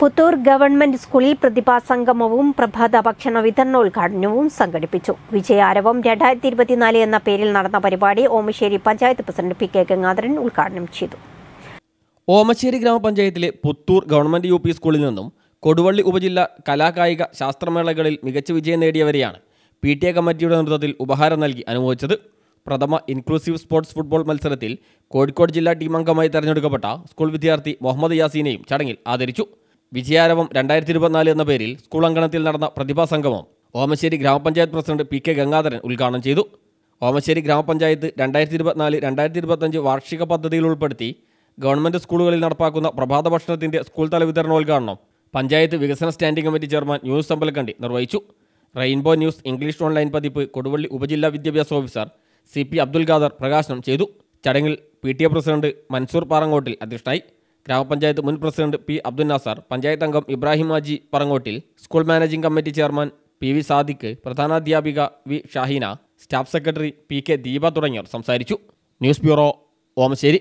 Puthur government സ്കൂളിൽ പ്രതിഭാ സംഗമവും പ്രഭാത ഭക്ഷണ വിതരണോദ്ഘാടനവും സംഘടിപ്പിച്ചു. വിജയാരവം രണ്ടായിരത്തി ഇരുപത്തിനാല് എന്ന പേരിൽ നടന്ന പരിപാടി Omassery panchayat president P K Gangadharan ഉദ്ഘാടനം ചെയ്തു. ഓമശ്ശേരി ഗ്രാമപഞ്ചായത്തിലെ പുത്തൂർ ഗവൺമെന്റ് യു സ്കൂളിൽ നിന്നും കൊടുവള്ളി ഉപജില്ല കലാകായിക ശാസ്ത്രമേളകളിൽ മികച്ച വിജയം നേടിയവരെയാണ് പി ടി എ കമ്മിറ്റിയുടെ നേതൃത്വത്തിൽ ഉപഹാരം നൽകി അനുമോദിച്ചത്. പ്രഥമ ഇൻക്ലൂസീവ് സ്പോർട്സ് ഫുട്ബോൾ മത്സരത്തിൽ കോഴിക്കോട് ജില്ലാ ടീം അംഗമായി തെരഞ്ഞെടുക്കപ്പെട്ട സ്കൂൾ വിദ്യാർത്ഥി മുഹമ്മദ് യാസീനെയും ചടങ്ങിൽ ആദരിച്ചു. വിജയാരവം രണ്ടായിരത്തി ഇരുപത്തിനാല് എന്ന പേരിൽ സ്കൂൾ അങ്കണത്തിൽ നടന്ന പ്രതിഭാ സംഗമം ഓമശ്ശേരി ഗ്രാമപഞ്ചായത്ത് പ്രസിഡന്റ് പി കെ ഗംഗാധരൻ ഉദ്ഘാടനം ചെയ്തു. ഓമശ്ശേരി ഗ്രാമപഞ്ചായത്ത് രണ്ടായിരത്തി ഇരുപത്തിനാല് രണ്ടായിരത്തി ഇരുപത്തഞ്ച് വാർഷിക പദ്ധതിയിൽ ഉൾപ്പെടുത്തി ഗവൺമെന്റ് സ്കൂളുകളിൽ നടപ്പാക്കുന്ന പ്രഭാത ഭക്ഷണത്തിന്റെ സ്കൂൾ തല വിതരണോദ്ഘാടനം പഞ്ചായത്ത് വികസന standing committee chairman news Ambalakandi നിർവഹിച്ചു. റെയിൻബോ ന്യൂസ് ഇംഗ്ലീഷ് ഓൺലൈൻ പതിപ്പ് കൊടുവള്ളി ഉപജില്ലാ വിദ്യാഭ്യാസ officer C P Abdul Khader പ്രകാശനം ചെയ്തു. ചടങ്ങിൽ P T A president Mansoor Parangottil അധ്യക്ഷനായി. ഗ്രാമപഞ്ചായത്ത് മുൻ പ്രസിഡന്റ് പി അബ്ദുൽ നാസർ പഞ്ചായത്ത് അംഗം Ibrahim Haji Parangottil school managing committee chairman P V Sadiq പ്രധാനാധ്യാപിക V Shahina staff secretary P K Deepa തുടങ്ങിയവർ സംസാരിച്ചു. News bureau Omassery.